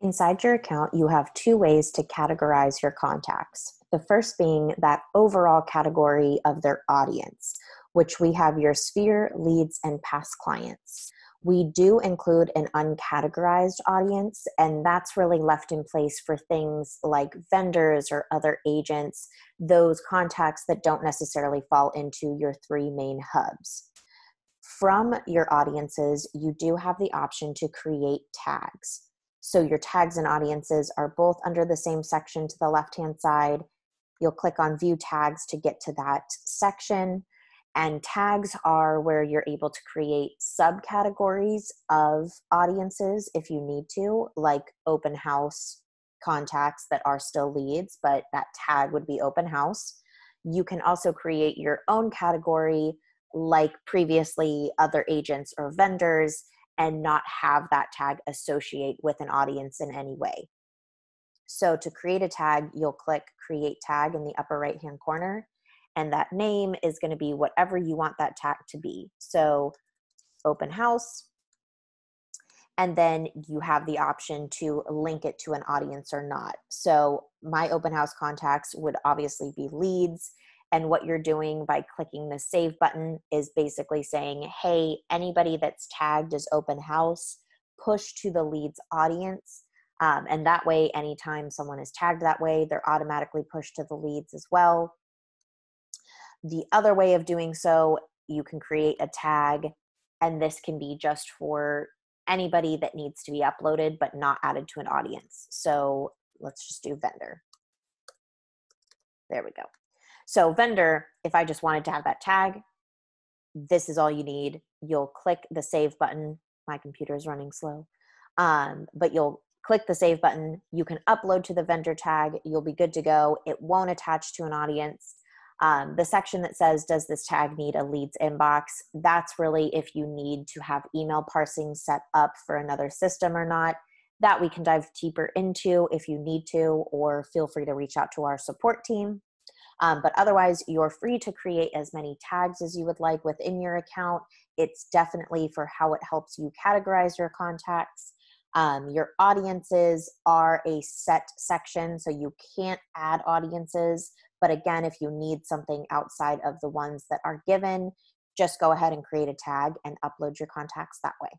Inside your account, you have two ways to categorize your contacts. The first being that overall category of their audience, which we have your sphere, leads, and past clients. We do include an uncategorized audience, and that's really left in place for things like vendors or other agents, those contacts that don't necessarily fall into your three main hubs. From your audiences, you do have the option to create tags. So your tags and audiences are both under the same section to the left hand side. You'll click on view tags to get to that section. And tags are where you're able to create subcategories of audiences if you need to, like open house contacts that are still leads, but that tag would be open house. You can also create your own category like previously other agents or vendors and not have that tag associate with an audience in any way. So to create a tag, you'll click create tag in the upper right hand corner and that name is going to be whatever you want that tag to be. So open house, and then you have the option to link it to an audience or not. So my open house contacts would obviously be leads. And what you're doing by clicking the save button is basically saying, hey, anybody that's tagged as open house, push to the leads audience. Um, and that way, anytime someone is tagged that way, they're automatically pushed to the leads as well. The other way of doing so, you can create a tag, and this can be just for anybody that needs to be uploaded but not added to an audience. So let's just do vendor. There we go. So, vendor, if I just wanted to have that tag, this is all you need. You'll click the save button. My computer is running slow. Um, but you'll click the save button. You can upload to the vendor tag. You'll be good to go. It won't attach to an audience. Um, the section that says, Does this tag need a leads inbox? That's really if you need to have email parsing set up for another system or not. That we can dive deeper into if you need to, or feel free to reach out to our support team. Um, but otherwise, you're free to create as many tags as you would like within your account. It's definitely for how it helps you categorize your contacts. Um, your audiences are a set section, so you can't add audiences. But again, if you need something outside of the ones that are given, just go ahead and create a tag and upload your contacts that way.